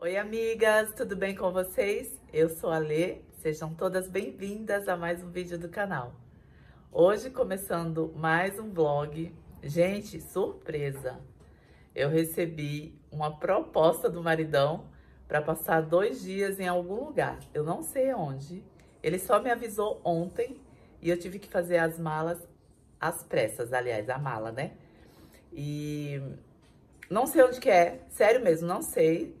Oi, amigas, tudo bem com vocês? Eu sou a Lê, sejam todas bem-vindas a mais um vídeo do canal. Hoje começando mais um vlog. Gente, surpresa! Eu recebi uma proposta do maridão para passar dois dias em algum lugar. Eu não sei onde. Ele só me avisou ontem e eu tive que fazer as malas às pressas, aliás, a mala, né? E não sei onde que é, sério mesmo, não sei.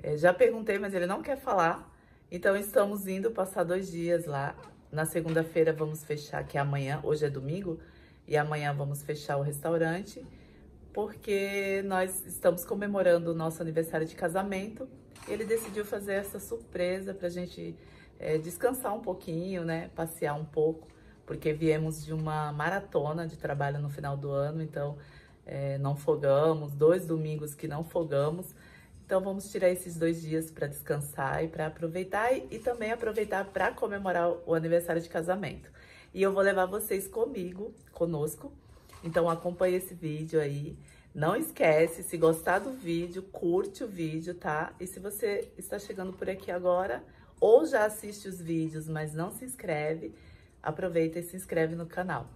É, já perguntei, mas ele não quer falar. Então, estamos indo passar dois dias lá. Na segunda-feira vamos fechar, que é amanhã, hoje é domingo, e amanhã vamos fechar o restaurante, porque nós estamos comemorando o nosso aniversário de casamento. Ele decidiu fazer essa surpresa pra gente é, descansar um pouquinho, né? Passear um pouco, porque viemos de uma maratona de trabalho no final do ano, então é, não fogamos, dois domingos que não fogamos. Então vamos tirar esses dois dias para descansar e para aproveitar e, e, também aproveitar para comemorar o aniversário de casamento. E eu vou levar vocês comigo, conosco. Então acompanhe esse vídeo aí. Não esquece, se gostar do vídeo, curte o vídeo, tá? E se você está chegando por aqui agora ou já assiste os vídeos, mas não se inscreve, aproveita e se inscreve no canal,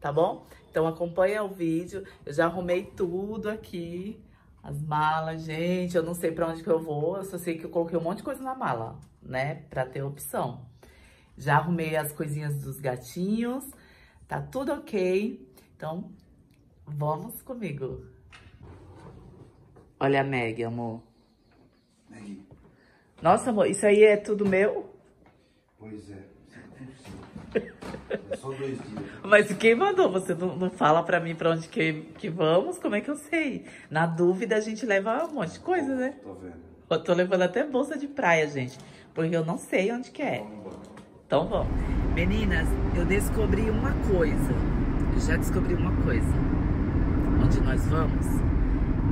tá bom? Então acompanha o vídeo. Eu já arrumei tudo aqui as malas, gente, eu não sei pra onde que eu vou, eu só sei que eu coloquei um monte de coisa na mala, né? Pra ter opção. Já arrumei as coisinhas dos gatinhos, tá tudo ok. Então, vamos comigo. Olha a Meg, amor. Meg. Nossa, amor, isso aí é tudo meu? Pois é. É só dois dias. Mas quem mandou? Você não, não fala pra mim pra onde que, que vamos? Como é que eu sei? Na dúvida, a gente leva um monte de coisa, né? Tô vendo. Eu tô levando até bolsa de praia, gente. Porque eu não sei onde que é. Vamos embora. Então vamos. Meninas, eu descobri uma coisa. Eu já descobri uma coisa. Onde nós vamos?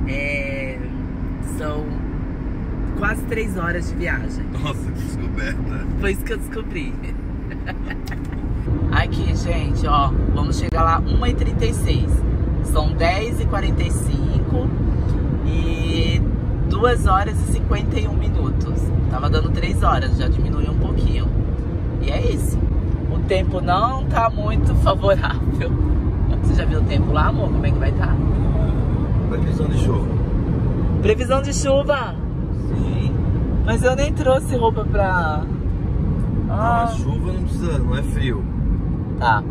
É... São quase três horas de viagem. Nossa, que descoberta. Foi isso que eu descobri. Aqui, gente, ó. Vamos chegar lá 1h36. São 10h45 e 2 horas e 51 minutos. Tava dando 3 horas, já diminuiu um pouquinho. E é isso. O tempo não tá muito favorável. Você já viu o tempo lá, amor? Como é que vai estar? Tá? Previsão de chuva. Previsão de chuva? Sim. Mas eu nem trouxe roupa pra... Ah. Não, chuva não precisa, não é frio. Tá.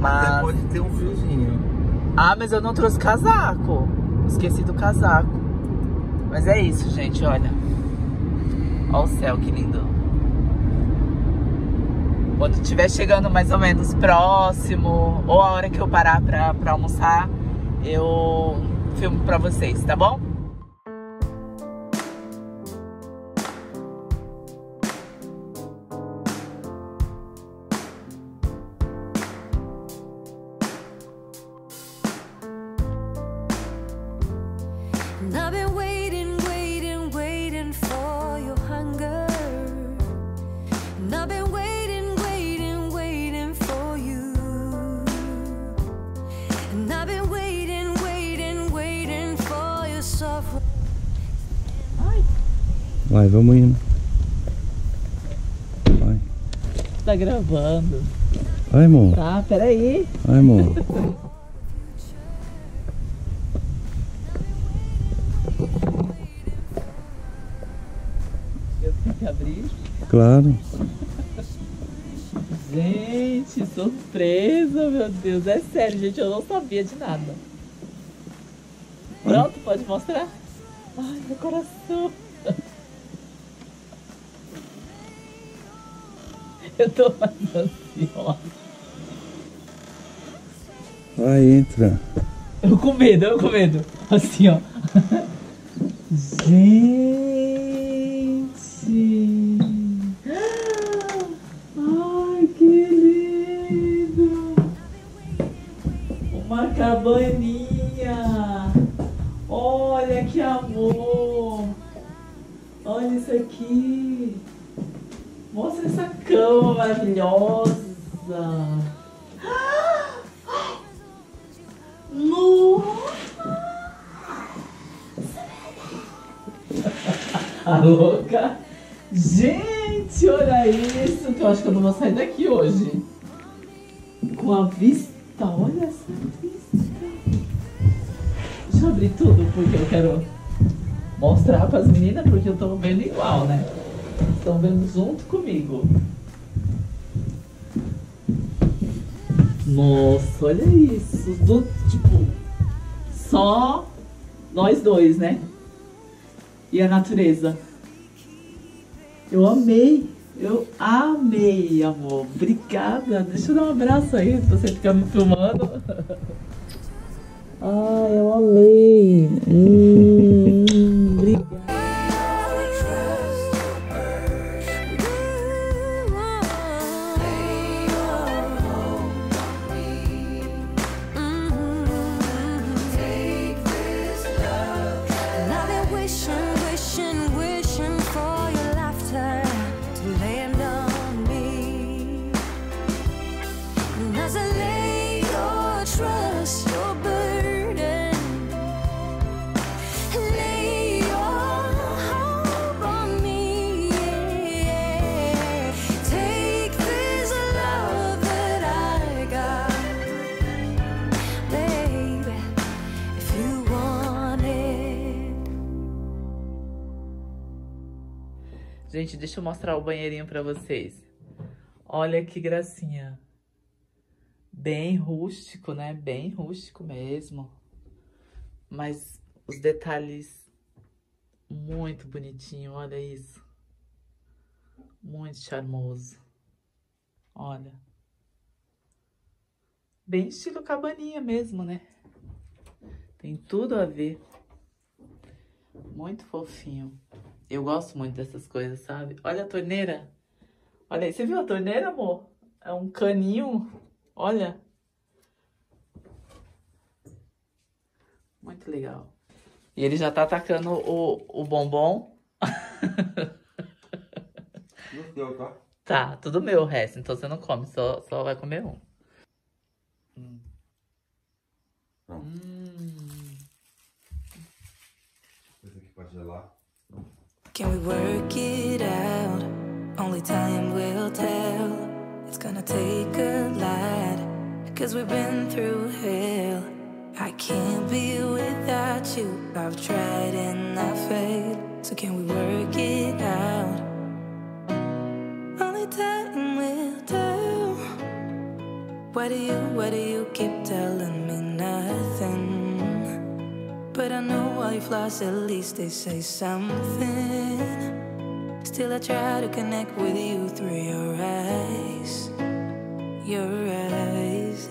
Mas... Até pode ter um friozinho. Ah, mas eu não trouxe casaco. Esqueci do casaco. Mas é isso, gente, olha. Olha o céu, que lindo. Quando estiver chegando mais ou menos próximo, ou a hora que eu parar pra, pra almoçar, eu filmo pra vocês, tá bom? Vai, vamos indo. Vai. Tá gravando. Vai, amor. Tá, peraí. Vai, amor. Eu tenho que abrir. Claro. Gente, surpresa, meu Deus. É sério, gente, eu não sabia de nada. Pronto, pode mostrar? Ai, meu coração. Eu tô mais ansiosa. Vai, entra. Eu com medo, eu com medo. Assim, ó. Gente. Ai, que lindo. Uma cabaninha. Olha que amor. Olha isso aqui. Mostra essa cama maravilhosa. Nossa! Tá louca? Gente, olha isso, que eu acho que eu não vou sair daqui hoje. Com a vista, olha essa vista. Deixa eu abrir tudo, porque eu quero mostrar para as meninas, porque eu tô vendo igual, né? Estão vendo junto comigo. Nossa, olha isso. Do, tipo, só nós dois, né? E a natureza. Eu amei. Eu amei, amor. Obrigada. Deixa eu dar um abraço aí, pra você ficar me filmando. Ai, eu amei. Hum, obrigada. Gente, deixa eu mostrar o banheirinho pra vocês. Olha que gracinha. Bem rústico, né? Bem rústico mesmo. Mas os detalhes muito bonitinho, olha isso. Muito charmoso. Olha. Bem estilo cabaninha mesmo, né? Tem tudo a ver. Muito fofinho. Eu gosto muito dessas coisas, sabe? Olha a torneira. Olha aí, você viu a torneira, amor? É um caninho. Olha. Muito legal. E ele já tá atacando o, o bombom. Deu, tá? Tá, tudo meu o resto, então você não come, só, só vai comer um. Hum. Não. Hum. Esse aqui pode gelar. Can we work it out? Only time will tell. It's gonna take a lot. Cause we've been through hell. I can't be without you. I've tried and I failed. So can we work it out? Only time will tell. Why do you, why do you keep telling me nothing? But I know why flaws, at least they say something. Still, I try to connect with you through your eyes. Your eyes.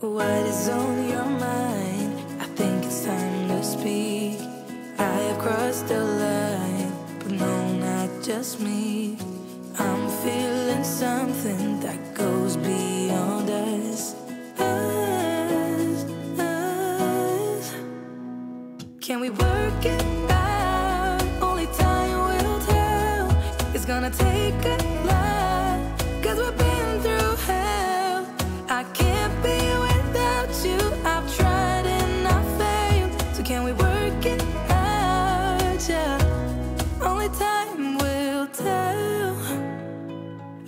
What is on your mind? I think it's time to speak. I have crossed the line, but no, not just me. I'm feeling something that goes beyond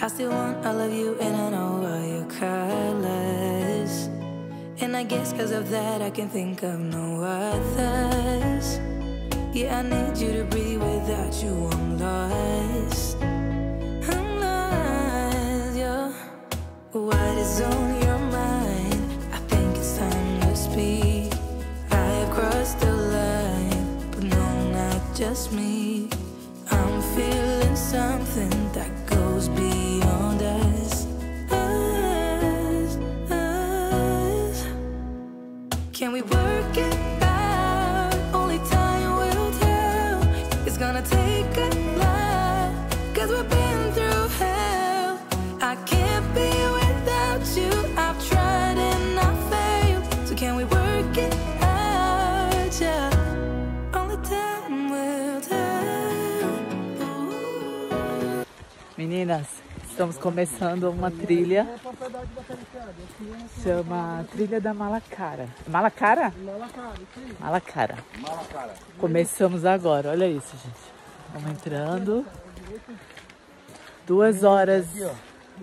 I still want all of you and I know all your colors. And I guess cause of that I can think of no others. Yeah, I need you to breathe without you. I'm lost. I'm lost, yeah. What is on your mind? I think it's time to speak. I have crossed the line, but no, not just me. I'm feeling something Meninas, Estamos começando uma trilha. Chama Trilha da Malacara. Malacara? Malacara. Malacara. Começamos agora, olha isso, gente. Vamos entrando. Duas horas,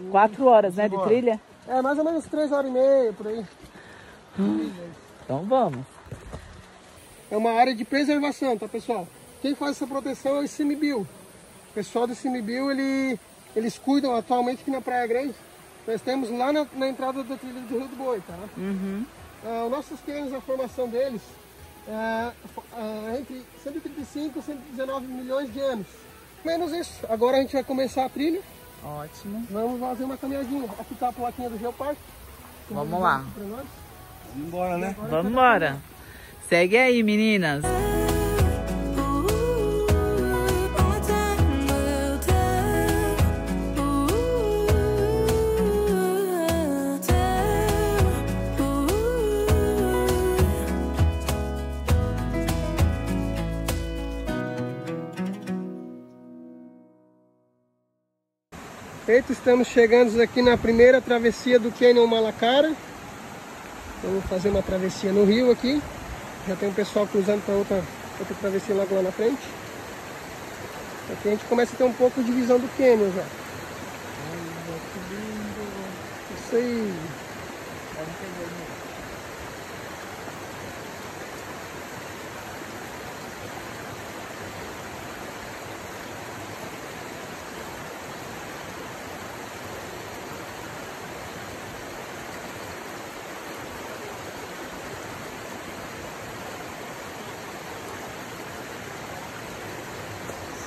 quatro horas, né, de trilha? É, mais ou menos três horas e meia, por aí. Então vamos. É uma área de preservação, tá, pessoal? Quem faz essa proteção é o ICMBio. O pessoal do ICMBio, ele, eles cuidam atualmente aqui na Praia Grande. Nós temos lá na, na entrada da trilha do Rio do Boi, tá? Uhum. Ah, os nossos cânions, a formação deles é, é entre 135 e 119 milhões de anos. Menos isso. Agora a gente vai começar a trilha. Ótimo. Vamos fazer uma caminhadinha. Aqui tá a plaquinha do Geoparque. Vamos lá. Vamos embora, né? Vamos embora. Segue aí, meninas. Estamos chegando aqui na primeira travessia do Canyon Malacara. Vamos fazer uma travessia no rio aqui. Já tem um pessoal cruzando para outra, outra travessia logo lá na frente. Aqui a gente começa a ter um pouco de visão do Canyon já. Isso aí.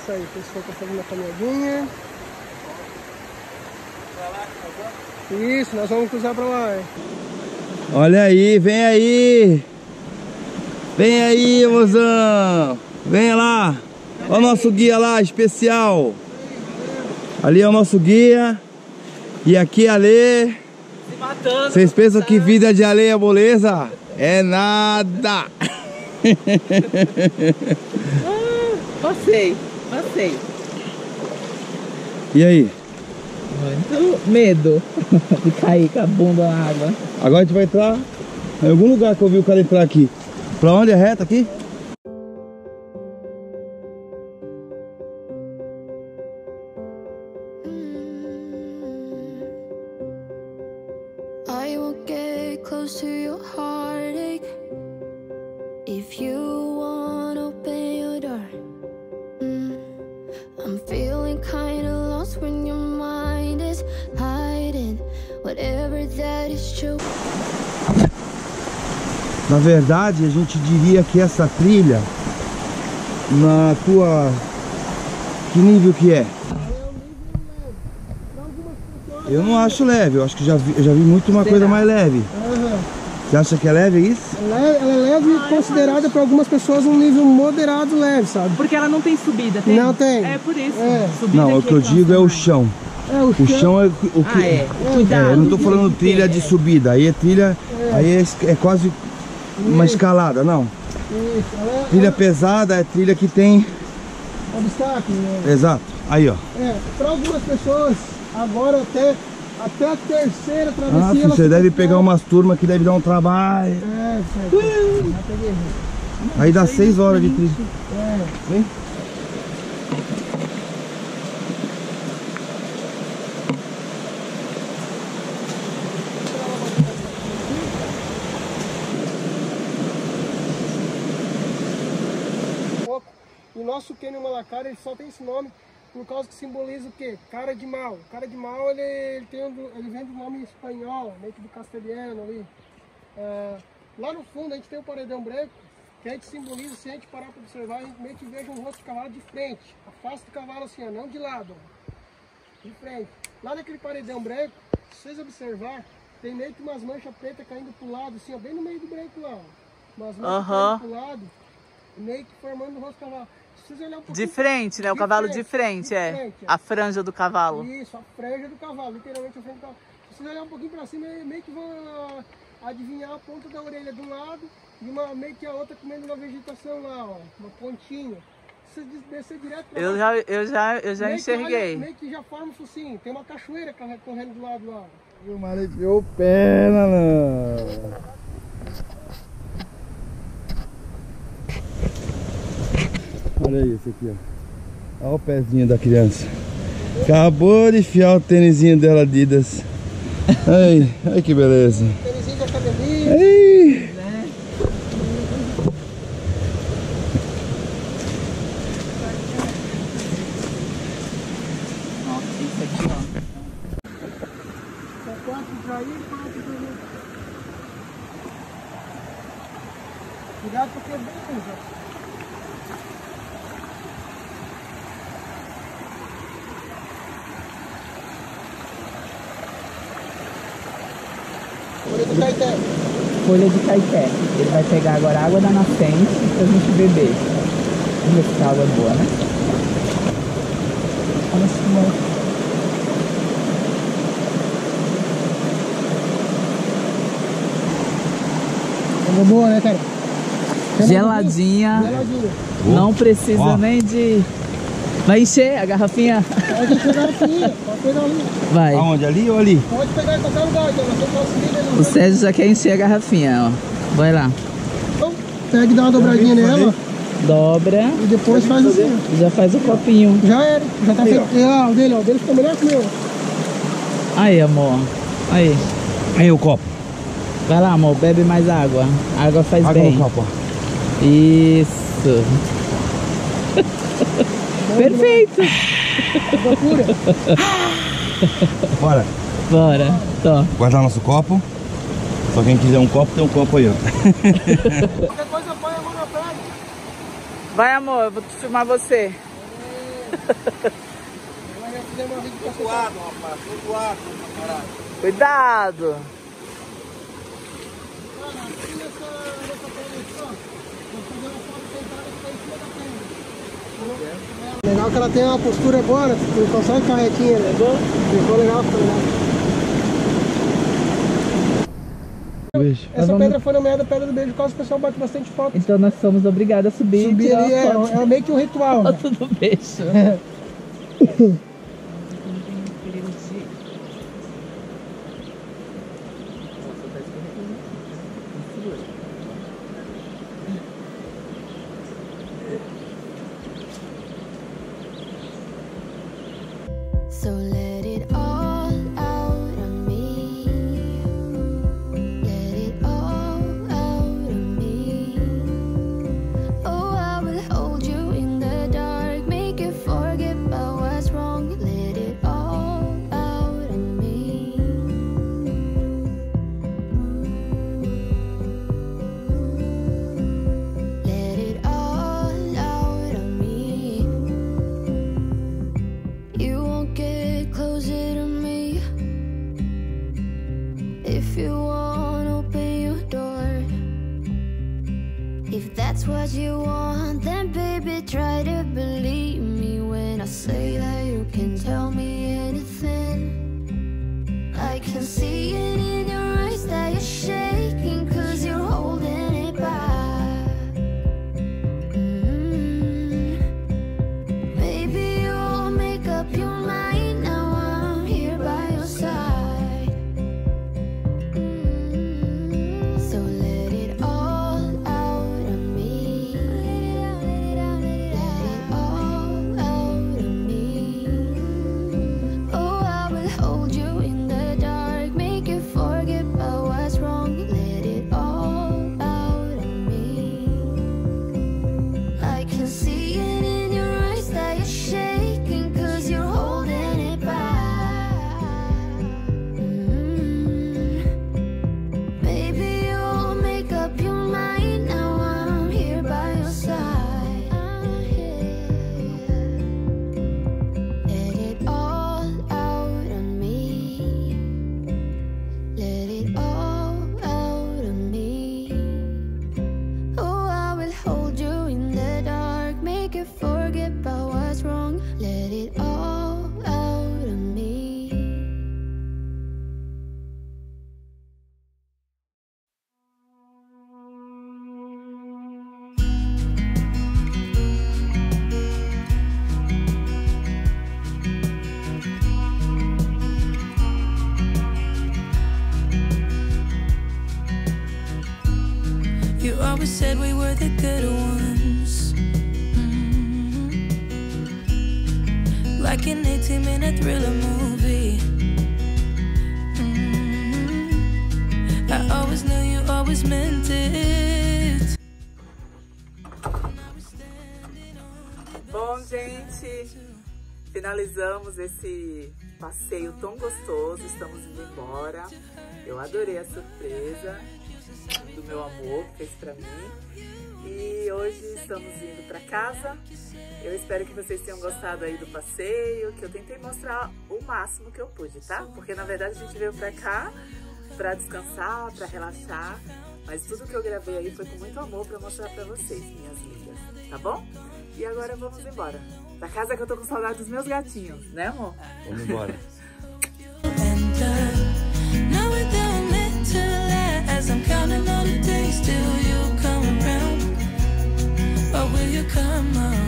Isso aí, pessoal tá fazendo a caminhadinha. Isso, nós vamos cruzar pra lá. é. Olha aí, vem aí. Vem aí, mozão. Vem lá. Olha o nosso guia lá, especial. Ali é o nosso guia. E aqui é a Lê. Vocês pensam que vida de areia é moleza? É nada. Passei, passei. E aí? Muito medo de cair com a bunda na água. Agora a gente vai entrar em algum lugar que eu vi o cara entrar aqui. Pra onde é reto aqui? Na verdade, a gente diria que essa trilha, na tua. Que nível que é? Eu não acho leve, eu acho que já vi, eu já vi muito uma coisa mais leve. Você acha que é leve isso? Ela é, ela é leve e considerada para algumas pessoas um nível moderado leve, sabe? Porque ela não tem subida, tem? Não tem. É por isso. É. Subida Não, o que eu digo é o chão. É, o, O chão é o que. Ah, é. É, Cuidado. eu não tô falando trilha de subida, aí é trilha. Aí é, é quase uma escalada, não. É, Trilha pesada é trilha que tem. é obstáculo, né? Exato. Aí, ó. É, para algumas pessoas, agora até, até a terceira Ah, travessia... ela você deve pegar umas turmas que deve dar um trabalho. É, certo. Aí dá seis horas de trilha. É. Vem. pouco. Malacara, ele só tem esse nome por causa que simboliza o quê? Cara de mal. Cara de mal, ele, ele, tem ele vem do nome espanhol, meio que do castelhano ali. É, lá no fundo a gente tem o paredão branco, que a gente simboliza, se a gente parar para observar, a gente meio que veja um rosto de cavalo de frente. A face do cavalo assim, ó, não de lado, ó, de frente. Lá naquele paredão branco, se vocês observar, tem meio que umas manchas pretas caindo pro lado, assim, ó, bem no meio do branco lá, ó. Umas manchas Aham. caindo pro lado, meio que formando o rosto do cavalo. Se vocês olharem um De frente, né? O De cavalo de frente, de é. frente, é. A franja do cavalo. Isso, a franja do cavalo, literalmente a franja do cavalo. Se vocês olharem um pouquinho pra cima, meio que vão ah, adivinhar a ponta da orelha de um lado e uma, meio que a outra comendo uma vegetação lá, ó, uma pontinha. você des- descer direto pra Eu baixo, já, eu já, eu já meio que enxerguei. meio que já forma um focinho. Tem uma cachoeira corre- correndo do lado lá. O mar enfiou o pé, Olha isso aqui, ó. Olha o pezinho da criança. Acabou de enfiar o tênisinho dela Adidas. Ai, ai que beleza. Tênisinho de academia. Ai. Nossa, isso aqui, ó. São quatro pra ir e quatro pra vir. Cuidado porque é bem sujo. Folha do Caeté. Folha de caeté. Ele vai pegar agora a água da nascente pra gente beber. Vamos ver se essa água é boa, né? Olha só. Água boa, né, cara? Geladinha. Geladinha. Não precisa Ó. nem de. Vai encher a garrafinha? Aqui, pode pegar ali. Vai. Aonde? Ali ou ali? Pode pegar em qualquer lugar, então. O Sérgio já quer encher a garrafinha, ó. Vai lá. Então, pega e dá uma dobradinha nela Dobra e depois faz assim. e já faz o copinho. Já era, já tá feito. Ó, o dele, ó, o dele ficou melhor que o meu. Aí, amor. Aí. Aí o copo. Vai lá, amor. Bebe mais água. A água faz Água bem. no copo, ó. Isso. Perfeito. Água pura. Bora. Bora. Tó. Guardar nosso copo. Só quem quiser um copo, tem um copo aí, ó. Qualquer coisa põe a mão na praia. Vai, amor. Eu vou filmar você. Todo Cuidado. Cara, aqui nessa, uma foto sentada que tá em cima da pedra. Legal que ela tem uma postura boa, né? Não consegue ficar retinha, né? Ficou legal, ficou legal. Essa vamos- pedra foi nomeada Pedra do Beijo por causa que o pessoal bate bastante foto. Então nós somos obrigados a subir Subir ali é, é meio que um ritual. né? Foto do beijo. So let say that you can tell me anything. I can see it always said we were the good ones. Mm-hmm. Like an 18 minute thriller movie. Mm-hmm. I always knew you always meant it. Bom, gente, finalizamos esse passeio tão gostoso. Estamos indo embora. Eu adorei a surpresa do meu amor que fez pra mim. E hoje estamos indo para casa. Eu espero que vocês tenham gostado aí do passeio, que eu tentei mostrar o máximo que eu pude, tá? Porque na verdade a gente veio pra cá pra descansar, pra relaxar. Mas tudo que eu gravei aí foi com muito amor pra mostrar pra vocês, minhas lindas, tá bom? E agora vamos embora. Da casa que eu tô com saudade dos meus gatinhos, né amor? Vamos embora. As I'm counting all the days till you come around. Or will you come around?